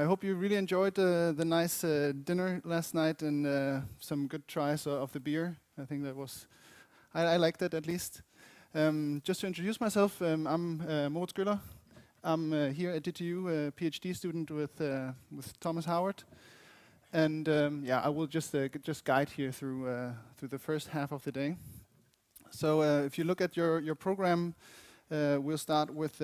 I hope you really enjoyed uh, the nice uh, dinner last night and uh, some good tries of the beer. I think that was, I, I liked it at least. Um, just to introduce myself, um, I'm uh, Moritz Göller. I'm uh, here at DTU, a PhD student with, uh, with Thomas Howard. And um, yeah, I will just, uh, just guide here through, uh, through the first half of the day. So uh, if you look at your, your program, we'll start with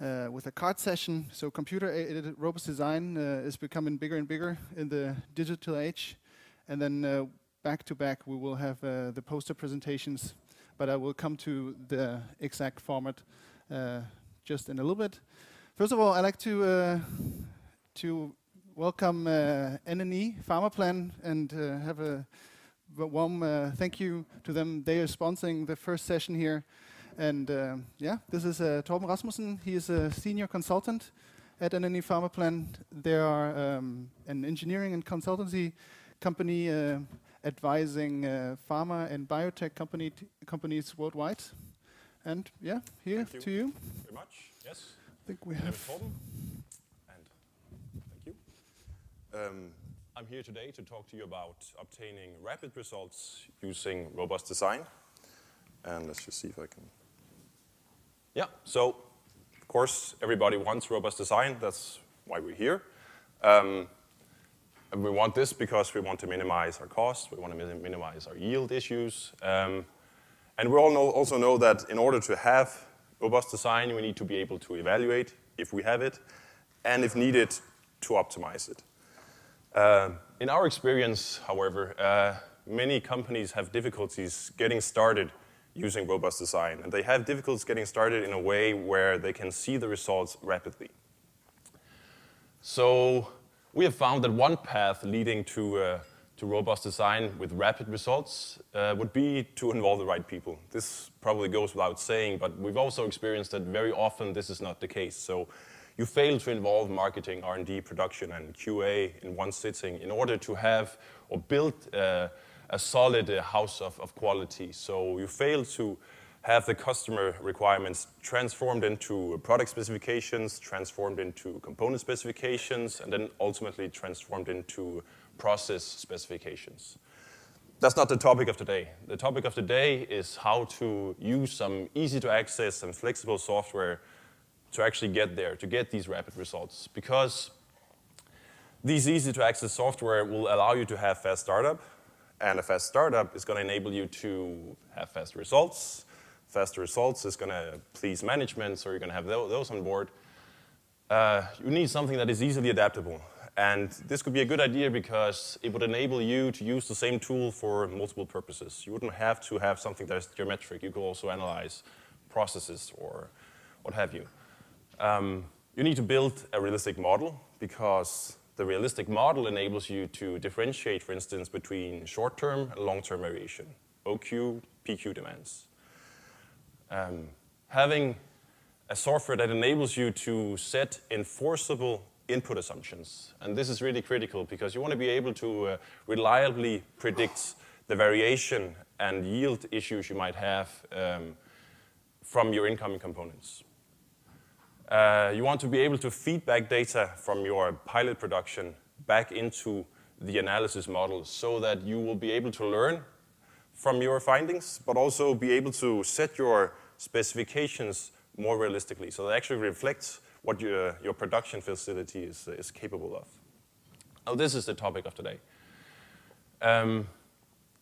uh, with a CAD session. So computer-aided robust design uh, is becoming bigger and bigger in the digital age. And then uh, back to back, we will have uh, the poster presentations. But I will come to the exact format uh, just in a little bit. First of all, I'd like to uh, to welcome NNE Pharmaplan and have a warm thank you to them. They are sponsoring the first session here. And uh, yeah, this is uh, Torben Rasmussen. He is a senior consultant at NNE Pharmaplan. They are um, an engineering and consultancy company uh, advising uh, pharma and biotech company companies worldwide. And yeah, here thank to you. Very much. Yes. I think we have. Torben. And thank you. Um, I'm here today to talk to you about obtaining rapid results using robust design. And let's just see if I can yeah, so of course, everybody wants robust design. That's why we're here. Um, and we want this because we want to minimize our costs. We want to minimize our yield issues. Um, and we all know, also know that in order to have robust design, we need to be able to evaluate if we have it, and if needed, to optimize it. Uh, in our experience, however, uh, many companies have difficulties getting started using robust design. And they have difficulties getting started in a way where they can see the results rapidly. So we have found that one path leading to, uh, to robust design with rapid results uh, would be to involve the right people. This probably goes without saying, but we've also experienced that very often this is not the case. So you fail to involve marketing, R&D, production, and QA in one sitting in order to have or build uh, a solid uh, house of, of quality. So you fail to have the customer requirements transformed into product specifications, transformed into component specifications, and then ultimately transformed into process specifications. That's not the topic of today. The topic of today is how to use some easy to access and flexible software to actually get there, to get these rapid results. Because these easy to access software will allow you to have fast startup, and a fast startup is going to enable you to have fast results. Faster results is going to please management, so you're going to have those on board. Uh, you need something that is easily adaptable. And this could be a good idea because it would enable you to use the same tool for multiple purposes. You wouldn't have to have something that's geometric. You could also analyze processes or what have you. Um, you need to build a realistic model because the realistic model enables you to differentiate, for instance, between short-term and long-term variation, OQ, PQ demands. Um, having a software that enables you to set enforceable input assumptions. And this is really critical because you want to be able to uh, reliably predict the variation and yield issues you might have um, from your incoming components. Uh, you want to be able to feed back data from your pilot production back into the analysis model so that you will be able to learn from your findings, but also be able to set your specifications more realistically so that actually reflects what your, your production facility is, is capable of. Now, this is the topic of today. Um,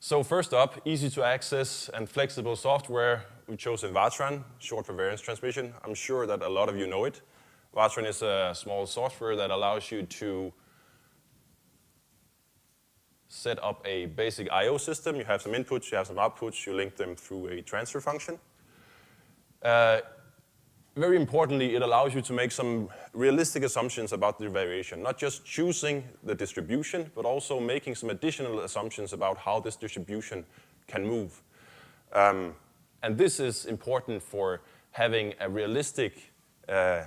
so first up, easy to access and flexible software We chose Vartran, short for variance transmission. I'm sure that a lot of you know it. Vartran is a small software that allows you to set up a basic I.O. system. You have some inputs, you have some outputs, you link them through a transfer function. Uh, very importantly, it allows you to make some realistic assumptions about the variation, not just choosing the distribution, but also making some additional assumptions about how this distribution can move. Um, and this is important for having a realistic uh,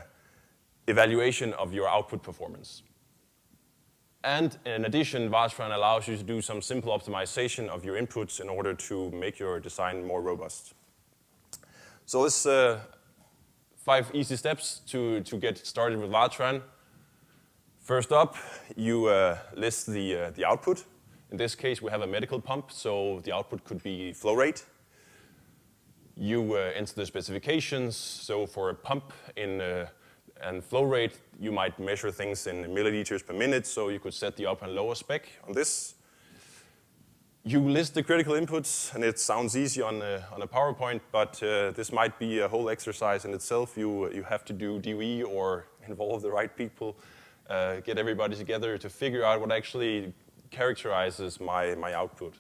evaluation of your output performance. And in addition, Vartran allows you to do some simple optimization of your inputs in order to make your design more robust. So let's uh, five easy steps to, to get started with Vartran. First up, you uh, list the, uh, the output. In this case, we have a medical pump, so the output could be flow rate. You uh, enter the specifications, so for a pump in uh, and flow rate, you might measure things in milliliters per minute, so you could set the upper and lower spec on this. You list the critical inputs, and it sounds easy on a, on a PowerPoint, but uh, this might be a whole exercise in itself. You, you have to do DOE or involve the right people, uh, get everybody together to figure out what actually characterizes my, my output.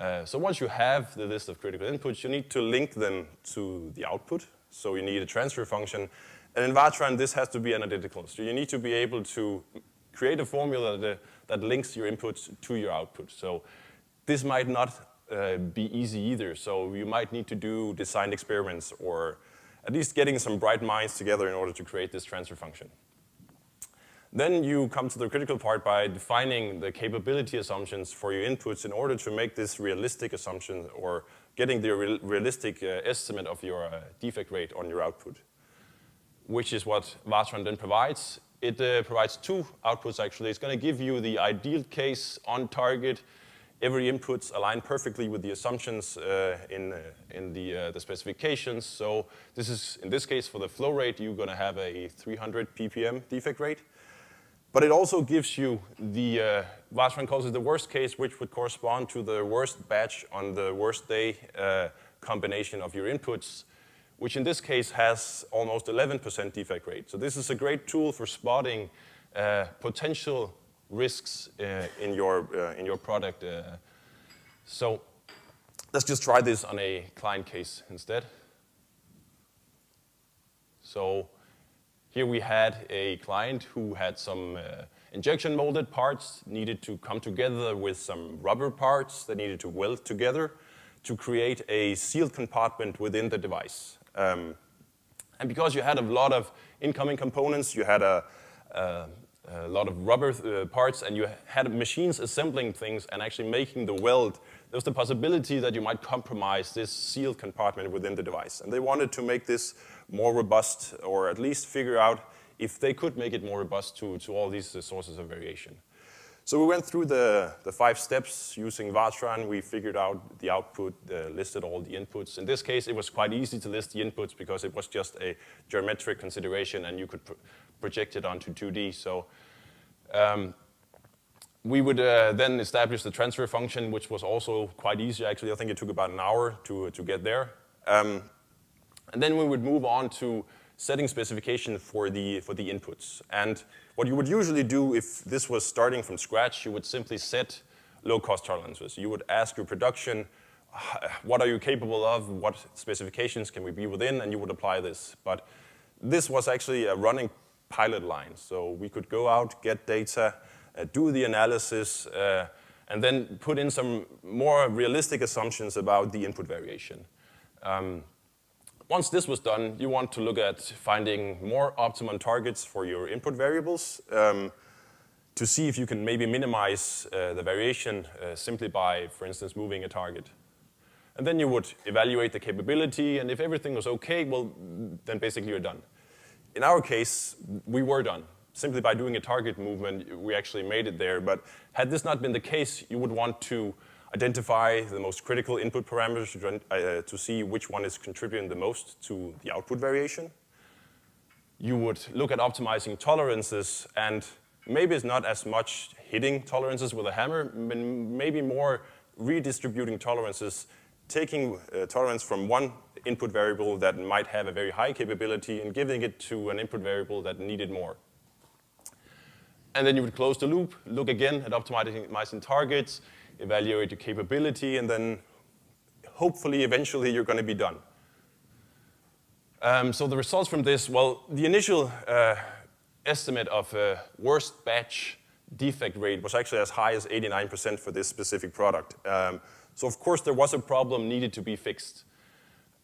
Uh, so once you have the list of critical inputs, you need to link them to the output. So you need a transfer function. And in Vartran, this has to be analytical. So you need to be able to create a formula that, that links your inputs to your output. So this might not uh, be easy either, so you might need to do design experiments or at least getting some bright minds together in order to create this transfer function. Then you come to the critical part by defining the capability assumptions for your inputs in order to make this realistic assumption or getting the real realistic uh, estimate of your uh, defect rate on your output, which is what Vartran then provides. It uh, provides two outputs actually. It's going to give you the ideal case on target every input's align perfectly with the assumptions uh, in, uh, in the, uh, the specifications. So this is, in this case, for the flow rate, you're going to have a 300 ppm defect rate. But it also gives you the, uh, Vartran calls it the worst case, which would correspond to the worst batch on the worst day uh, combination of your inputs, which in this case has almost 11% defect rate. So this is a great tool for spotting uh, potential risks uh, in, your, uh, in your product. Uh. So let's just try this on a client case instead. So here we had a client who had some injection molded parts needed to come together with some rubber parts that needed to weld together to create a sealed compartment within the device. Um, and because you had a lot of incoming components, you had a, a a lot of rubber uh, parts and you had machines assembling things and actually making the weld, there was the possibility that you might compromise this sealed compartment within the device. And they wanted to make this more robust or at least figure out if they could make it more robust to, to all these uh, sources of variation. So we went through the, the five steps using Vartran. We figured out the output, uh, listed all the inputs. In this case, it was quite easy to list the inputs because it was just a geometric consideration and you could pr project it onto 2D. So um, we would uh, then establish the transfer function, which was also quite easy, actually. I think it took about an hour to, to get there. Um, and then we would move on to setting specification for the, for the inputs. And what you would usually do if this was starting from scratch, you would simply set low-cost tolerances. You would ask your production, what are you capable of, what specifications can we be within, and you would apply this. But this was actually a running pilot line. So we could go out, get data, uh, do the analysis, uh, and then put in some more realistic assumptions about the input variation. Um, once this was done, you want to look at finding more optimum targets for your input variables um, to see if you can maybe minimize uh, the variation uh, simply by, for instance, moving a target. And then you would evaluate the capability, and if everything was okay, well, then basically you're done. In our case, we were done. Simply by doing a target movement, we actually made it there. But had this not been the case, you would want to identify the most critical input parameters to, uh, to see which one is contributing the most to the output variation. You would look at optimizing tolerances, and maybe it's not as much hitting tolerances with a hammer, but maybe more redistributing tolerances, taking uh, tolerance from one input variable that might have a very high capability and giving it to an input variable that needed more. And then you would close the loop, look again at optimizing targets, evaluate your capability, and then hopefully eventually you're going to be done. Um, so the results from this, well, the initial uh, estimate of uh, worst batch defect rate was actually as high as 89% for this specific product. Um, so of course there was a problem needed to be fixed.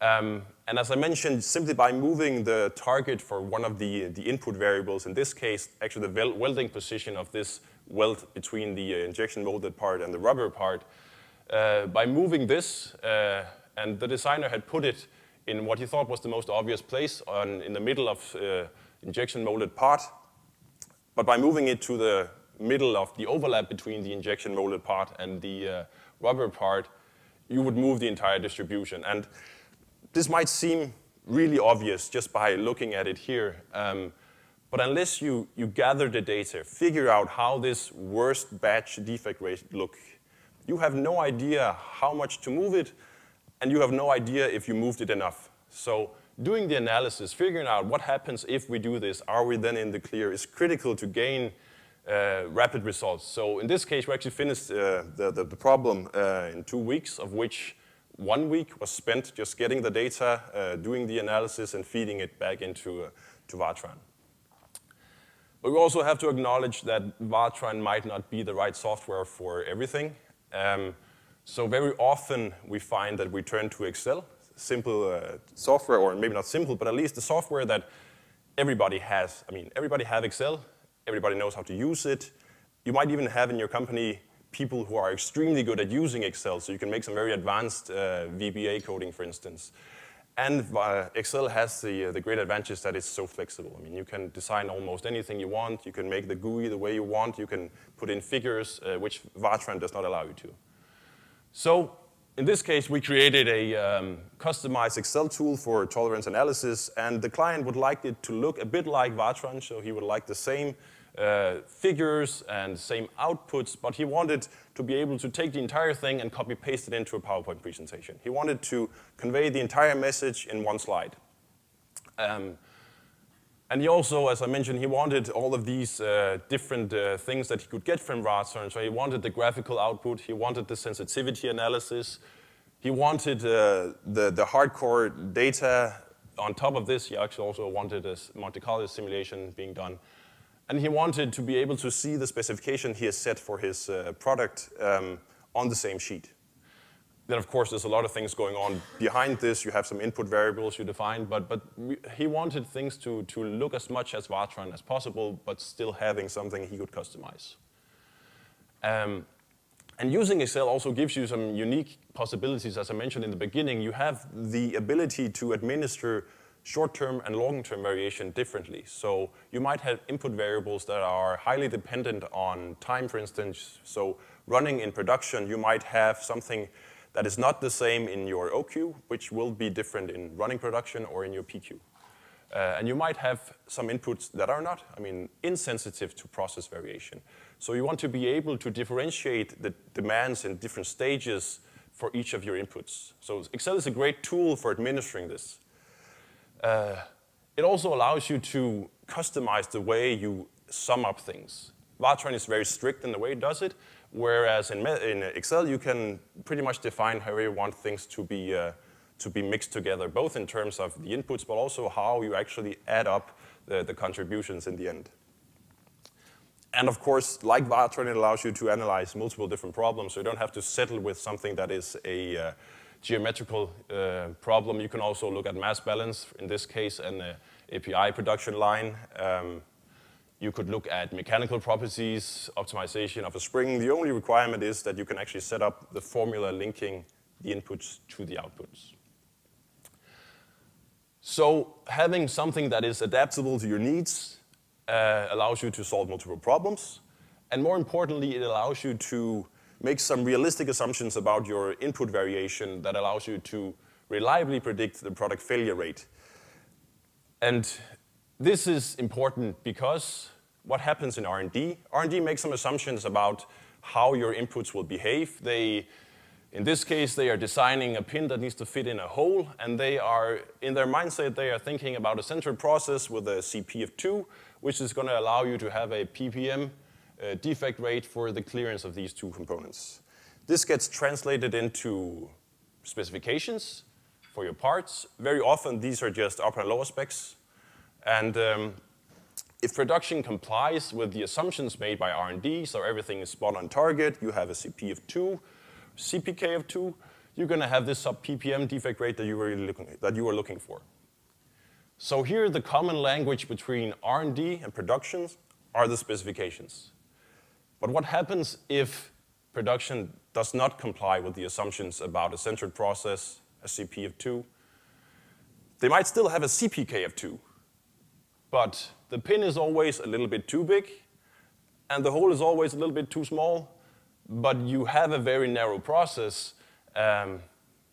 Um, and as I mentioned, simply by moving the target for one of the, the input variables, in this case, actually the welding position of this weld between the uh, injection molded part and the rubber part, uh, by moving this, uh, and the designer had put it in what he thought was the most obvious place on, in the middle of uh, injection molded part. But by moving it to the middle of the overlap between the injection molded part and the uh, rubber part, you would move the entire distribution. And this might seem really obvious just by looking at it here. Um, but unless you, you gather the data, figure out how this worst batch defect rate look, you have no idea how much to move it, and you have no idea if you moved it enough. So doing the analysis, figuring out what happens if we do this, are we then in the clear, is critical to gain uh, rapid results. So in this case, we actually finished uh, the, the, the, problem uh, in two weeks, of which one week was spent just getting the data, uh, doing the analysis, and feeding it back into uh, to Vartran. But we also have to acknowledge that Vartran might not be the right software for everything. Um, so very often we find that we turn to Excel, simple uh, software, or maybe not simple, but at least the software that everybody has. I mean, everybody have Excel, everybody knows how to use it. You might even have in your company people who are extremely good at using Excel, so you can make some very advanced uh, VBA coding, for instance. And uh, Excel has the, uh, the great advantage that it's so flexible. I mean, you can design almost anything you want. You can make the GUI the way you want. You can put in figures, uh, which Vartran does not allow you to. So in this case, we created a um, customized Excel tool for tolerance analysis, and the client would like it to look a bit like Vartran, so he would like the same uh, figures and same outputs, but he wanted to be able to take the entire thing and copy paste it into a PowerPoint presentation. He wanted to convey the entire message in one slide. Um, and he also, as I mentioned, he wanted all of these uh, different uh, things that he could get from Raster. So he wanted the graphical output, he wanted the sensitivity analysis, he wanted uh, the, the hardcore data. On top of this, he actually also wanted a Monte Carlo simulation being done. And he wanted to be able to see the specification he has set for his uh, product um, on the same sheet. Then, of course, there's a lot of things going on behind this. You have some input variables you define, but, but he wanted things to, to look as much as Vartran as possible, but still having something he could customize. Um, and using Excel also gives you some unique possibilities. As I mentioned in the beginning, you have the ability to administer short-term and long-term variation differently. So you might have input variables that are highly dependent on time, for instance. So running in production, you might have something that is not the same in your OQ, which will be different in running production or in your PQ. Uh, and you might have some inputs that are not, I mean, insensitive to process variation. So you want to be able to differentiate the demands in different stages for each of your inputs. So Excel is a great tool for administering this. Uh, it also allows you to customize the way you sum up things. Vartran is very strict in the way it does it, Whereas in, in, Excel, you can pretty much define how you want things to be, uh, to be mixed together, both in terms of the inputs, but also how you actually add up the, the contributions in the end. And of course, like Vartran, it allows you to analyze multiple different problems, so you don't have to settle with something that is a uh, geometrical uh, problem. You can also look at mass balance, in this case, an API production line. Um, you could look at mechanical properties, optimization of a spring. The only requirement is that you can actually set up the formula linking the inputs to the outputs. So having something that is adaptable to your needs uh, allows you to solve multiple problems. And more importantly, it allows you to make some realistic assumptions about your input variation that allows you to reliably predict the product failure rate. And this is important because what happens in R&D. R&D makes some assumptions about how your inputs will behave. They, in this case, they are designing a pin that needs to fit in a hole, and they are, in their mindset, they are thinking about a central process with a CP of 2, which is going to allow you to have a PPM uh, defect rate for the clearance of these two components. This gets translated into specifications for your parts. Very often, these are just upper and lower specs. And um, if production complies with the assumptions made by R&D, so everything is spot on target, you have a CP of 2, CPK of 2, you're going to have this sub PPM defect rate that you were looking, that you were looking for. So here the common language between R&D and productions are the specifications. But what happens if production does not comply with the assumptions about a centered process, a CP of 2, They might still have a CPK of 2, but the pin is always a little bit too big, and the hole is always a little bit too small, but you have a very narrow process. Um,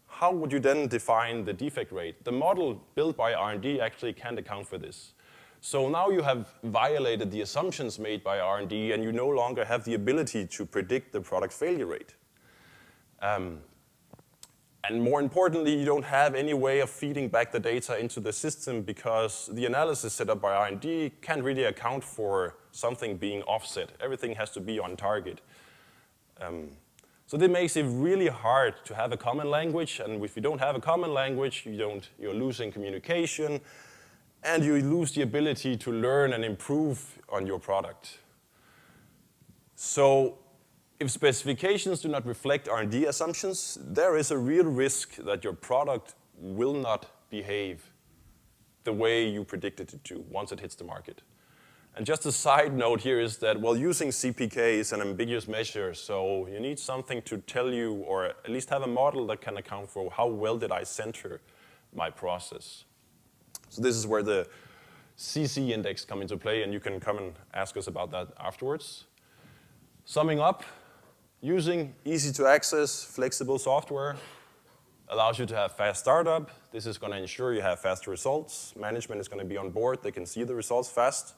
how would you then define the defect rate? The model built by R&D actually can't account for this. So now you have violated the assumptions made by R&D, and you no longer have the ability to predict the product failure rate. Um, and more importantly, you don't have any way of feeding back the data into the system because the analysis set up by R&D can't really account for something being offset. Everything has to be on target. Um, so this makes it really hard to have a common language, and if you don't have a common language, you don't, you're losing communication, and you lose the ability to learn and improve on your product. So if specifications do not reflect R&D assumptions, there is a real risk that your product will not behave the way you predicted it to once it hits the market. And just a side note here is that, well, using CPK is an ambiguous measure, so you need something to tell you, or at least have a model that can account for how well did I center my process. So this is where the CC index come into play, and you can come and ask us about that afterwards. Summing up, Using easy to access, flexible software allows you to have fast startup. This is going to ensure you have fast results. Management is going to be on board. They can see the results fast.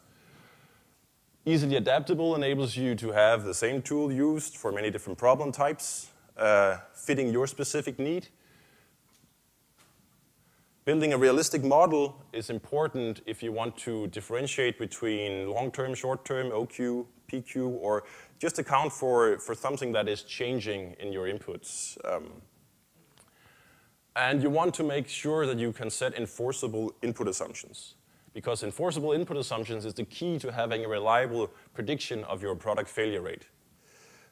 Easily adaptable enables you to have the same tool used for many different problem types, uh, fitting your specific need. Building a realistic model is important if you want to differentiate between long-term, short-term, OQ, PQ, or just account for, for something that is changing in your inputs. Um, and you want to make sure that you can set enforceable input assumptions. Because enforceable input assumptions is the key to having a reliable prediction of your product failure rate.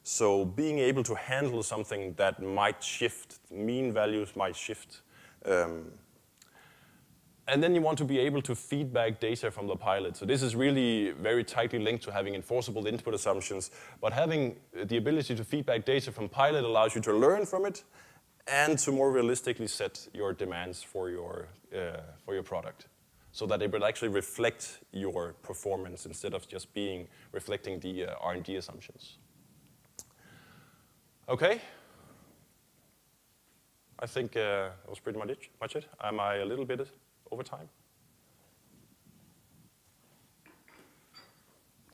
So being able to handle something that might shift, mean values might shift, um, and then you want to be able to feedback data from the pilot. So this is really very tightly linked to having enforceable input assumptions. But having the ability to feedback data from pilot allows you to learn from it and to more realistically set your demands for your, uh, for your product so that it will actually reflect your performance instead of just being reflecting the uh, R&D assumptions. Okay. I think uh, that was pretty much it. Much it. Am I a little bit over time?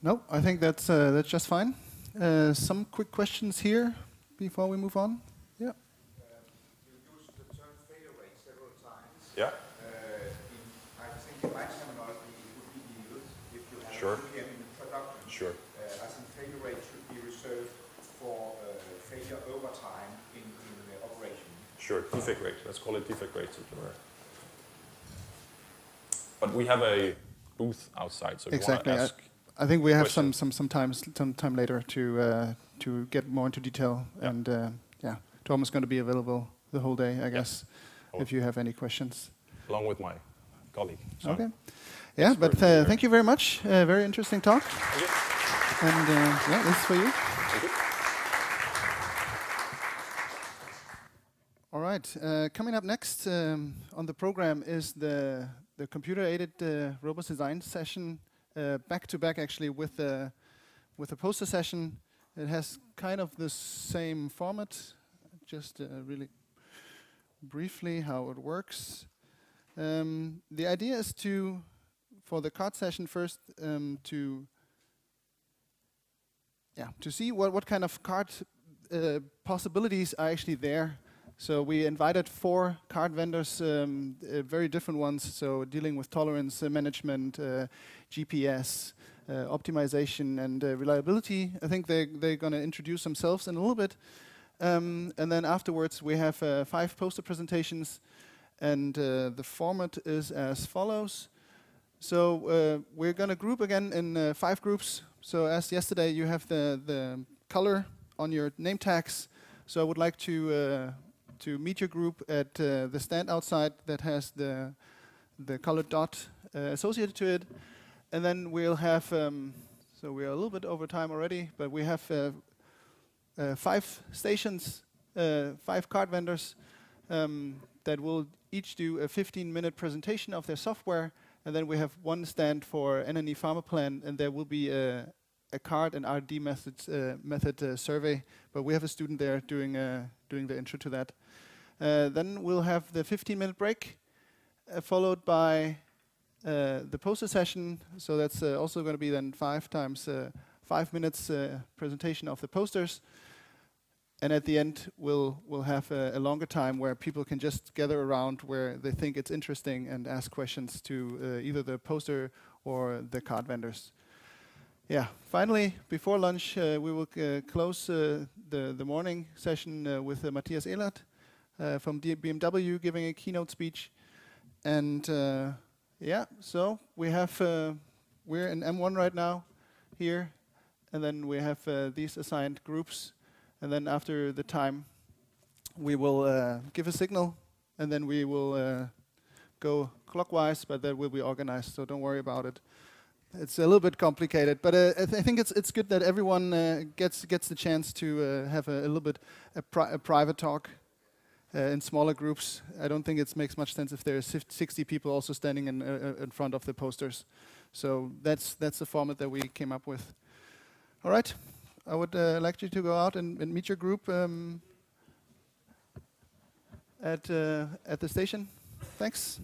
No, I think that's, uh, that's just fine. Uh, some quick questions here before we move on. Yeah. Uh, you used the term failure rate several times. Yeah. Uh, in, I think in my terminology it would be used if you have sure. PM in production. Sure. Uh, I think failure rate should be reserved for uh, failure over time in, in operation. Sure, defect rate. Let's call it defect rate. But we have a booth outside, so exactly. I, I, think we have some some some time some time later to uh, to get more into detail, yeah. and uh, yeah, Tom is going to be available the whole day, I guess, yeah. if you have any questions. Along with my colleague. So okay. Yeah, but uh, thank you very much. Uh, very interesting talk. And uh, yeah, this is for you. All right. Uh, coming up next um, on the program is the the computer-aided uh, robust design session uh, back to back actually with the with a poster session. It has kind of the same format, just uh, really briefly how it works. Um, the idea is to, for the CAD session first, um, to yeah, to see what, what kind of CAD uh, possibilities are actually there so we invited four CAD vendors, um, uh, very different ones. So dealing with tolerance uh, management, uh, GPS, uh, optimization, and uh, reliability. I think they they're going to introduce themselves in a little bit, um, and then afterwards we have uh, five poster presentations, and the format is as follows. So we're going to group again in five groups. So as yesterday, you have the the color on your name tags. So I would like to to meet your group at uh, the stand outside that has the the colored dot uh, associated to it, and then we'll have. Um, so we are a little bit over time already, but we have uh, five stations, five CAD vendors um, that will each do a 15-minute presentation of their software, and then we have one stand for NNE Pharmaplan, and there will be a, a CAD and RD methods, uh, method uh, survey. But we have a student there doing uh, doing the intro to that. Uh, then we'll have the 15-minute break, uh, followed by uh, the poster session. So that's also going to be then five times five minutes presentation of the posters. And at the end, we'll we'll have a, a longer time where people can just gather around where they think it's interesting and ask questions to uh, either the poster or the CAD vendors. Yeah. Finally, before lunch, uh, we will uh, close the the morning session with Matthias Ehlert uh, from BMW giving a keynote speech, and uh, yeah. So we have uh, we're in M1 right now, here, and then we have uh, these assigned groups, and then after the time, we will uh, give a signal, and then we will uh, go clockwise, but that will be organized. So don't worry about it. It's a little bit complicated, but uh, I, th- I think it's it's good that everyone uh, gets gets the chance to uh, have a, a little bit a, pri- a private talk uh, in smaller groups. I don't think it makes much sense if there are 60 people also standing in uh, uh, in front of the posters. So that's that's the format that we came up with. All right, I would uh, like you to go out and, and meet your group um, at uh, at the station. Thanks.